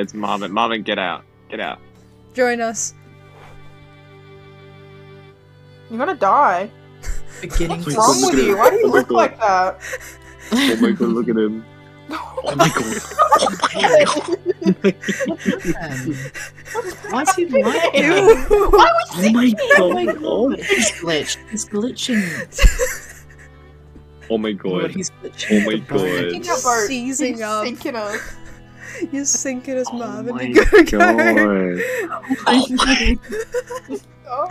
It's Marvin. Marvin, get out. Get out. Join us. You're gonna die. Beginning What's wrong with you? Why do you Oh look God. like that? Oh my god, look at him. Oh my god. Um, why is he like that? Why would Oh my Oh my god. god, he's glitched. He's glitching. Oh my god. Oh my god, god. he's glitching. Oh my. God. Sinking our boat. Seizing He's up. Sinking us. You're sinking us, Oh Marvin. my You gotta go. god. Oh my. Oh.